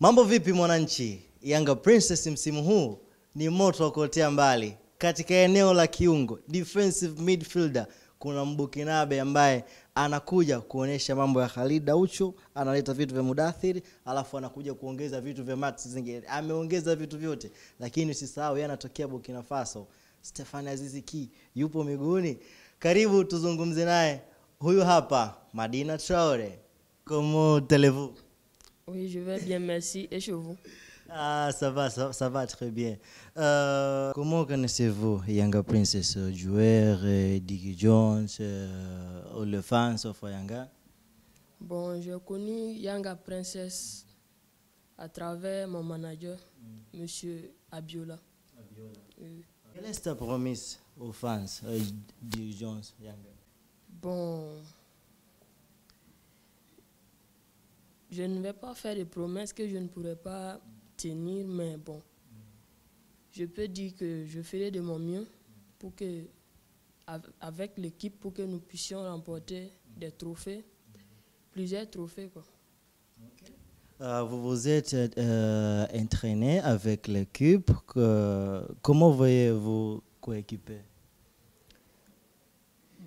Mambo vipi mwananchi? Yanga Princess msimu huu ni moto wa kuotea mbali. Katika eneo la kiungo, defensive midfielder, kuna Mbukinabe ambaye anakuja kuonyesha mambo ya Khalid Aucho, analeta vitu vya mudathiri alafu anakuja kuongeza vitu vya Max Zingeli. Ameongeza vitu vyote, lakini usisahau yeye anatokea Burkina Faso. Stefan Azizi Ki yupo miguuni. Karibu tuzungumze naye. Huyu hapa Madina Traore. Comment allez-vous? Oui, je vais bien, merci. Et chez vous? Ah, ça va, ça, ça va très bien. Euh, comment connaissez-vous Yanga Princess, joueur, euh, Diggy Jones, euh, le fans of Yanga? Bon, j'ai connu Yanga Princess à travers mon manager, Monsieur Abiola. Oui. Quelle est ta promesse aux fans, euh, Diggy Jones, Yanga? Bon, je ne vais pas faire des promesses que je ne pourrai pas tenir, mais bon, je peux dire que je ferai de mon mieux pour que, av- avec l'équipe, pour que nous puissions remporter des trophées, plusieurs trophées, quoi. Euh, Vous vous êtes euh, entraîné avec l'équipe. comment voyez-vous coéquiper?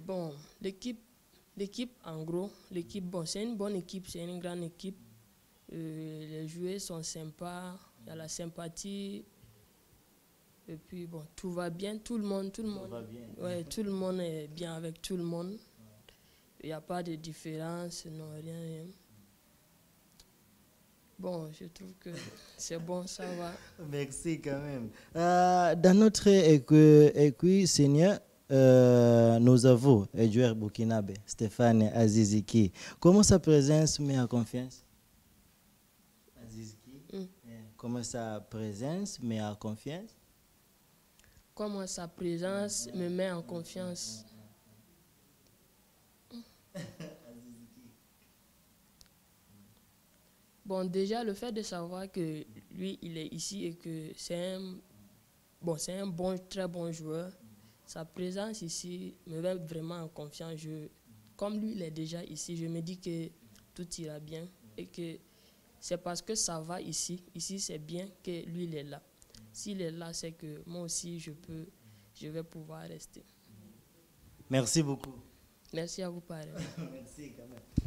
Bon, l'équipe, l'équipe en gros, l'équipe, bon, c'est une bonne équipe, c'est une grande équipe. Euh, les joueurs sont sympas, il y a la sympathie. Et puis bon, tout va bien, tout le monde, tout le monde. bien. Ouais, tout le monde est bien avec tout le monde. Il n'y a pas de différence, non, rien, rien. Bon, je trouve que c'est bon, ça va. Merci quand même. Euh, dans notre écu- équipe senior, euh, nous avons un joueur burkinabé, Stéphane Aziziki. Comment sa présence met en confiance? Aziziki? Mm. Comment sa présence met en confiance? Comment sa présence me met en confiance? Bon, déjà, le fait de savoir que lui, il est ici et que c'est un, bon, c'est un bon, très bon joueur, sa présence ici me met vraiment en confiance. Je, comme lui, il est déjà ici, je me dis que tout ira bien et que c'est parce que ça va ici. Ici, c'est bien que lui, il est là. S'il est là, c'est que moi aussi, je peux, je vais pouvoir rester. Merci beaucoup. Merci à vous, pareil. Merci quand même.